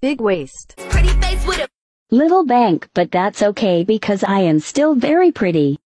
Big waist. Pretty face with a Little bank, but that's okay because I am still very pretty.